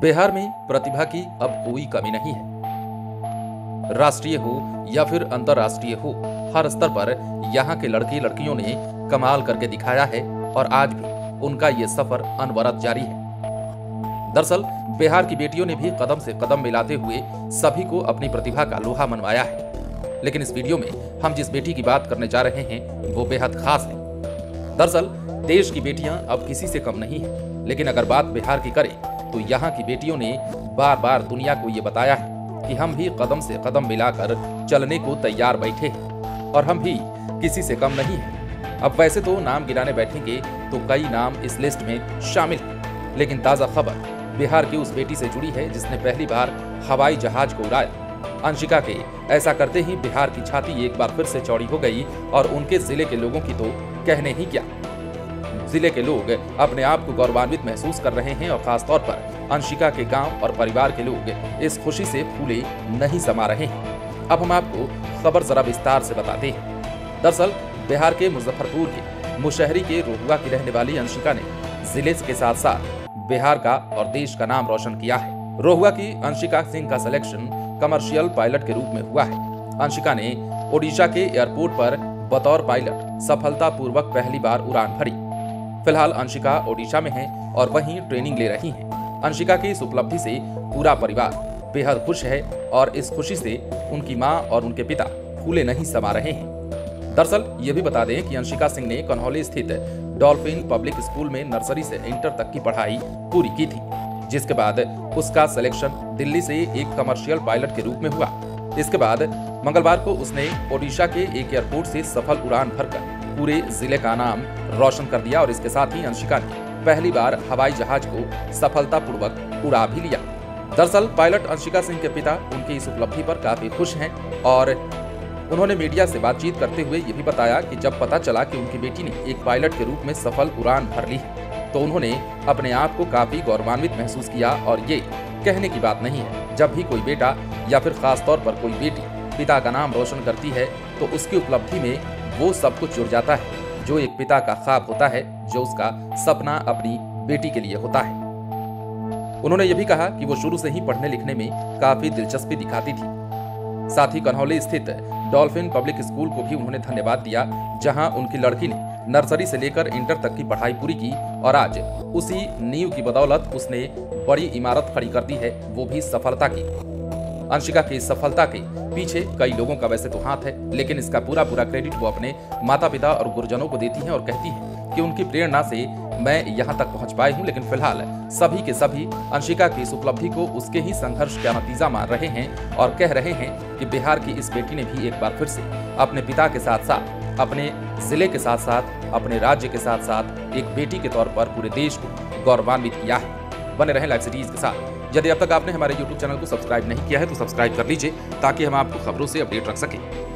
बिहार में प्रतिभा की अब कोई कमी नहीं है। राष्ट्रीय हो या फिर अंतर्राष्ट्रीय हो, हर स्तर पर यहाँ के लड़के लड़कियों ने कमाल करके दिखाया है और आज भी उनका ये सफ़र अनवरत जारी है। दरअसल, बिहार की बेटियों ने भी कदम से कदम मिलाते हुए सभी को अपनी प्रतिभा का लोहा मनवाया है। लेकिन इस वीडियो में हम जिस बेटी की बात करने जा रहे हैं, वो बेहद खास है। दरअसल, देश की बेटियाँ अब किसी से कम नहीं है, लेकिन अगर बात बिहार की करें तो यहाँ की बेटियों ने बार बार दुनिया को ये बताया है कि हम भी कदम से कदम मिलाकर चलने को तैयार बैठे हैं और हम भी किसी से कम नहीं हैं। अब वैसे तो नाम गिनाने बैठेंगे तो कई नाम इस लिस्ट में शामिल हैं। लेकिन ताज़ा खबर, बिहार की उस बेटी से जुड़ी है जिसने पहली बार हवाई जहाज़ को उड़ाया। अंशिका के ऐसा करते ही बिहार की छाती एक बार फिर से चौड़ी हो गई और उनके ज़िले के लोगों की तो कहने ही क्या। ज़िले के लोग अपने आप को गौरवान्वित महसूस कर रहे हैं और खासतौर पर अंशिका के गाँव और परिवार के लोग इस खुशी से फूले नहीं समा रहे हैं। अब हम आपको खबर जरा विस्तार से बताते हैं। दरअसल, बिहार के मुजफ्फरपुर के मुशहरी के रोहुआ की रहने वाली अंशिका ने ज़िले के साथ साथ बिहार का और देश का नाम रोशन किया है। रोहुआ की अंशिका सिंह का सिलेक्शन कमर्शियल पायलट के रूप में हुआ है। अंशिका ने ओडिशा के एयरपोर्ट पर बतौर पायलट सफलतापूर्वक पहली बार उड़ान भरी। फ़िलहाल अंशिका ओडिशा में है और वहीं ट्रेनिंग ले रही हैं। अंशिका की इस उपलब्धि से पूरा परिवार बेहद खुश है और इस खुशी से उनकी माँ और उनके पिता फूले नहीं समा रहे हैं। दरअसल, ये भी बता दें कि अंशिका सिंह ने कन्हौली स्थित डॉल्फिन पब्लिक स्कूल में नर्सरी से इंटर तक की पढ़ाई पूरी की थी, जिसके बाद उसका सिलेक्शन दिल्ली से एक कमर्शियल पायलट के रूप में हुआ। इसके बाद मंगलवार को उसने ओडिशा के एक एयरपोर्ट से सफल उड़ान भरकर पूरे ज़िले का नाम रोशन कर दिया और इसके साथ ही अंशिका ने पहली बार हवाई जहाज़ को सफलतापूर्वक उड़ा भी लिया। दरअसल, पायलट अंशिका सिंह के पिता उनकी इस उपलब्धि पर काफ़ी खुश हैं और उन्होंने मीडिया से बातचीत करते हुए ये भी बताया कि जब पता चला कि उनकी बेटी ने एक पायलट के रूप में सफल उड़ान भर ली तो उन्होंने अपने आप को काफ़ी गौरवान्वित महसूस किया और ये कहने की बात नहीं है, जब भी कोई बेटा या फिर खास तौर पर कोई बेटी पिता का नाम रोशन करती है तो उसकी उपलब्धि में वो सब कुछ जुड़ जाता है, जो एक पिता का ख्वाब होता है, जो उसका सपना अपनी बेटी के लिए होता है। उन्होंने ये भी कहा कि वो शुरू से ही पढ़ने लिखने में काफ़ी दिलचस्पी दिखाती थी। साथ ही कन्हौली स्थित डॉल्फिन पब्लिक स्कूल को भी उन्होंने धन्यवाद दिया, जहाँ उनकी लड़की ने नर्सरी से लेकर इंटर तक की पढ़ाई पूरी की और आज उसी नींव की बदौलत उसने बड़ी इमारत खड़ी कर दी है, वो भी सफलता की। अंशिका की सफलता के पीछे कई लोगों का वैसे तो हाथ है, लेकिन इसका पूरा पूरा क्रेडिट वो अपने माता पिता और गुरुजनों को देती है और कहती है कि उनकी प्रेरणा से मैं यहाँ तक पहुँच पाई हूँ, लेकिन फ़िलहाल सभी के सभी अंशिका की इस उपलब्धि को उसके ही संघर्ष का नतीजा मान रहे हैं और कह रहे हैं कि बिहार की इस बेटी ने भी एक बार फिर से अपने पिता के साथ साथ, अपने ज़िले के साथ साथ, अपने राज्य के साथ साथ एक बेटी के तौर पर पूरे देश को गौरवान्वित किया है। बने रहे लाइव सिटीज़ के साथ। यदि अब तक आपने हमारे यूट्यूब चैनल को सब्सक्राइब नहीं किया है तो सब्सक्राइब कर लीजिए, ताकि हम आपको खबरों से अपडेट रख सकें।